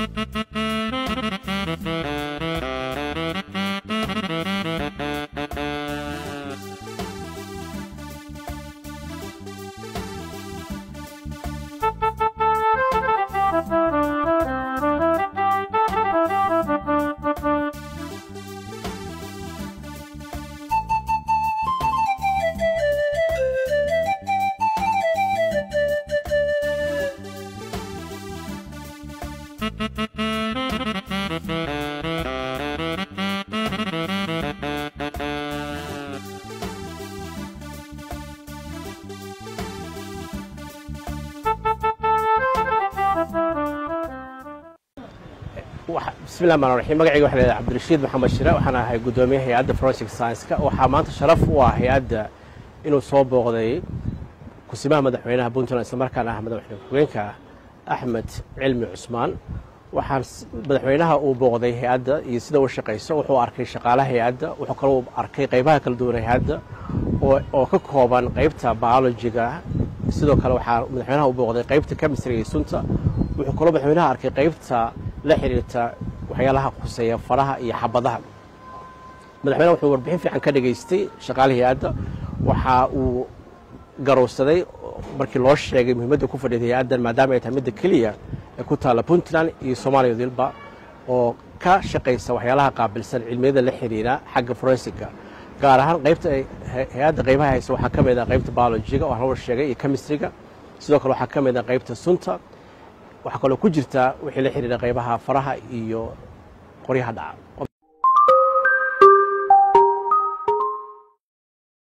Thank you. bismillahi raxim magacayga waxaa leedahay cabdirashiid maxamed shire waxaan ahay guddoomiyaha hay'adda project scienska waxaa maanta sharaf u ah hay'adda inuu soo booqday kusimaha madaxweynaha puntland islamarkaana ah madaxweyne ku-geenka ah axmed cilmi cusmaan. Waxaan madaxweynaha uu booqday hay'adda iyo sida u shaqayso wuxuu arkay shaqaalaha hay'adda wuxuu kaloo arkay qaybaha kala duwan hay'adda oo ka kooban qaybta biologiga sidoo kale waxaa madaxweynaha u booqday qaybta chemistryga iyo sunta wuxuu kaloo madaxweynaha arkay qaybta la xidhiirta waxyaalaha khuseeya faraha iyo xabadaha. Madaxweynaha wuxuu warbixin fiican ka dhegaystay shaqaalaha hay'adda. Waxa uu garowsaday markii loo sheegay muhiimadda ku fadhida hay'addan maadaama ay tahay midda keliya ee ku taalla puntland iyo soomaaliya dilba oo ka shaqaysa waxyaalaha qaabilsan cilmiyada la xidhiira xagga forensiga gaar ahaan qaybta hay'adda qaybaha haysa waxaa ka mid ah qaybta biologiga oo hor sheegay iyo chemistryga. Sidoo kale waxaa ka mid ah qaybta sunta. Waxaa kaloo ku jirta wixii la xidhiira qaybaha faraha iyo qoryaha dhaca